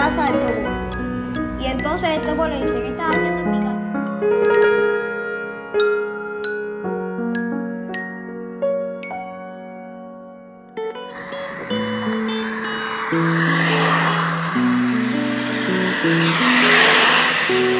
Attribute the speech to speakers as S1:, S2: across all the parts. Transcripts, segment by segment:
S1: casa del topo. Y entonces el topo le dice, ¿qué estás haciendo en mi casa?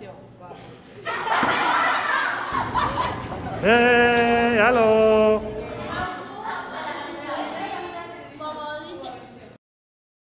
S2: Hey, hello.